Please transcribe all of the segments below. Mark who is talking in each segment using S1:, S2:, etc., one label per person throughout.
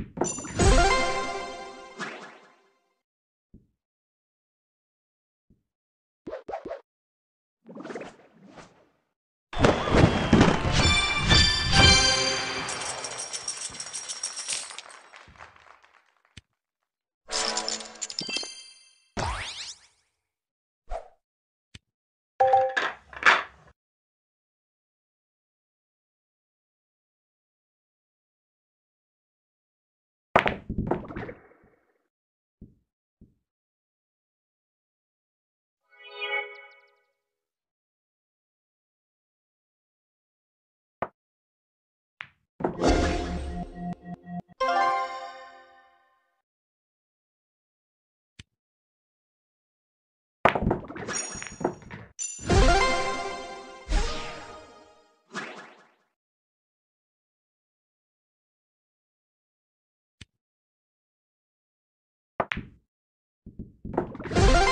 S1: you
S2: you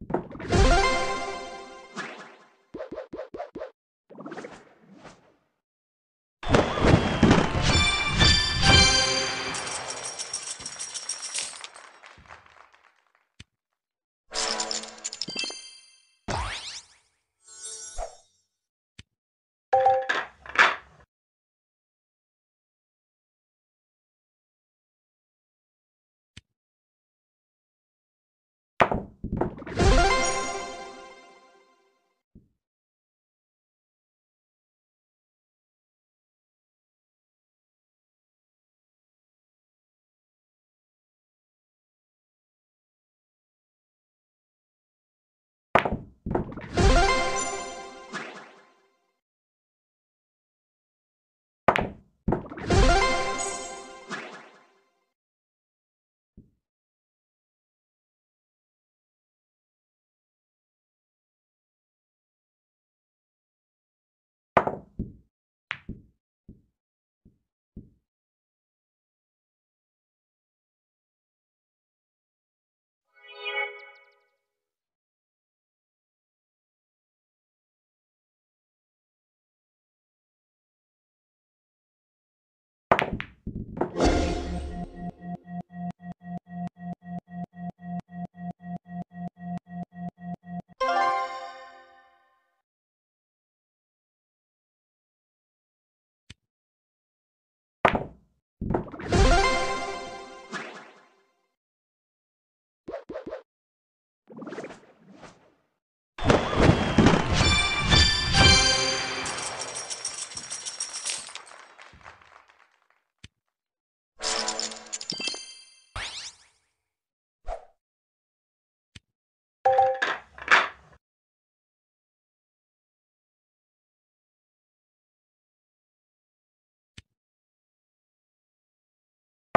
S2: you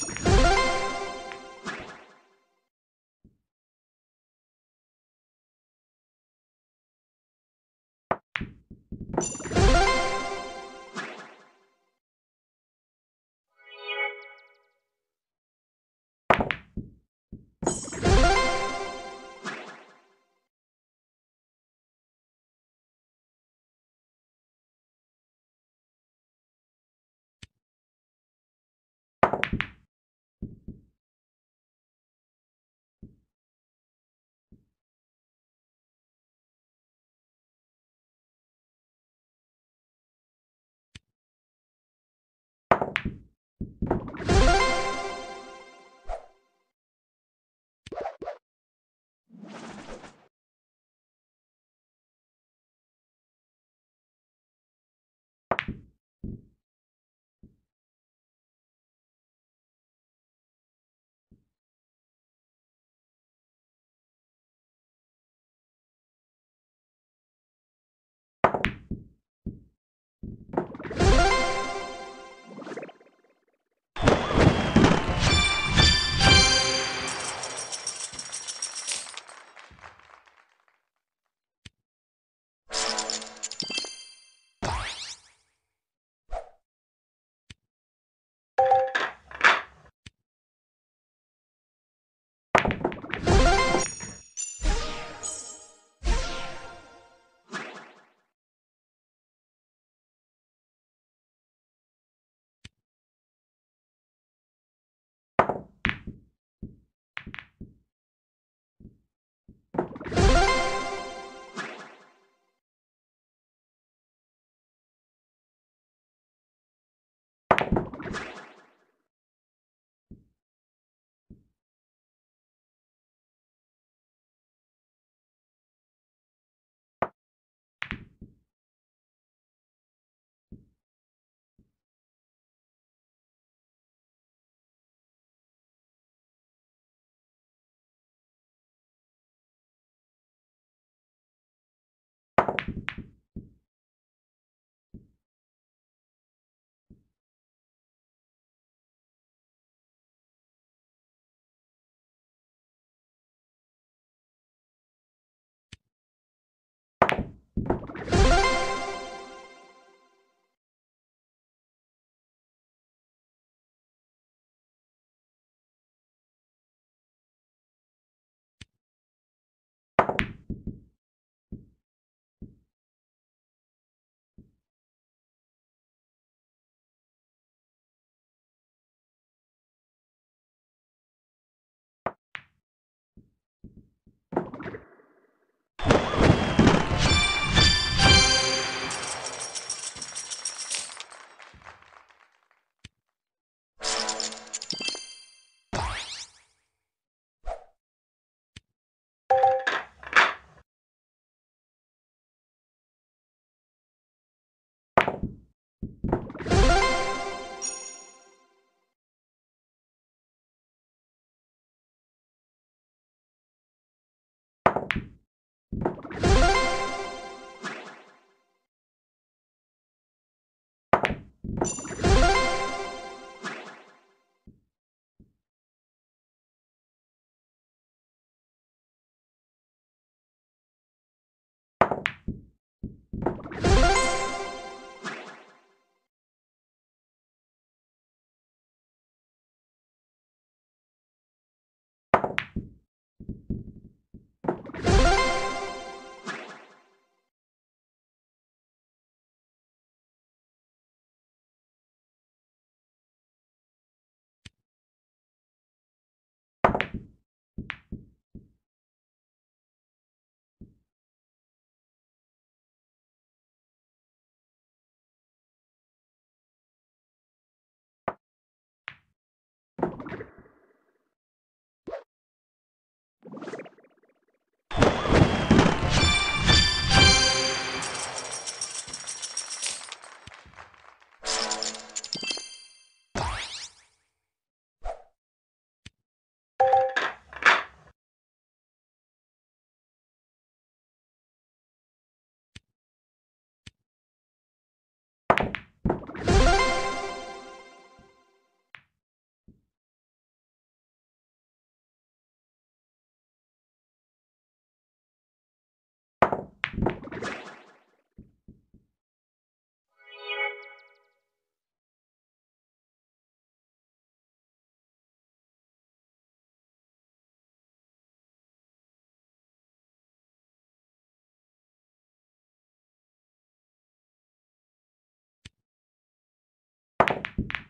S2: you you Thank you. Thank you.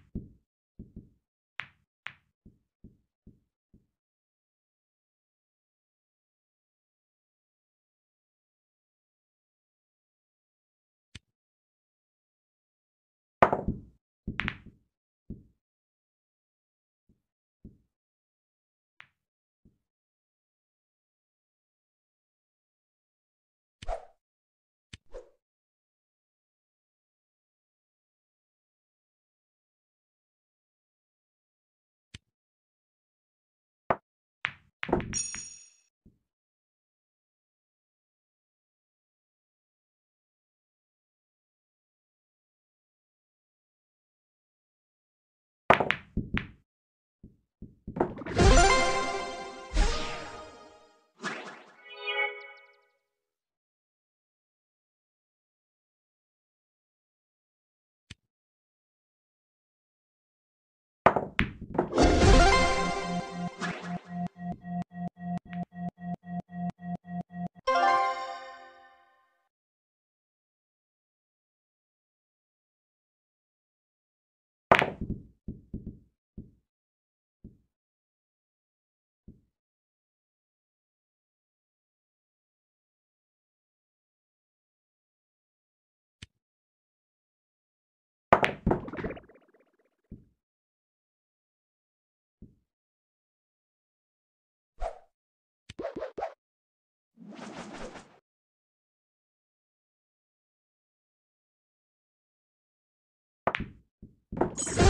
S2: Yeah.